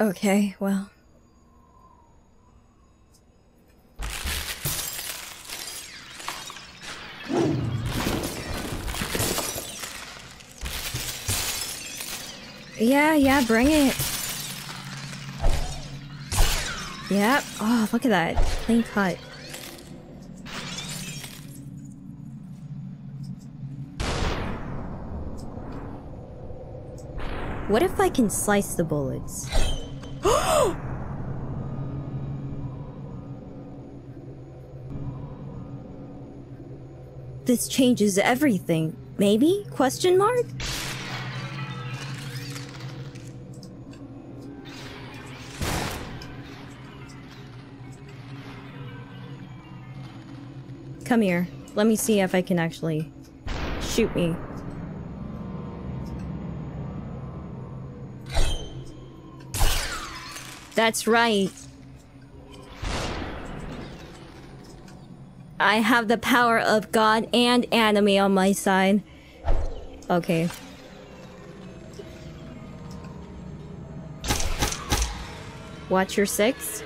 Okay, well. Yeah, yeah, bring it. Yep. Oh, look at that. Clean cut. What if I can slice the bullets? this changes everything. Maybe? Question mark? Come here. Let me see if I can actually shoot me. That's right. I have the power of God and anime on my side. Okay. Watch your six.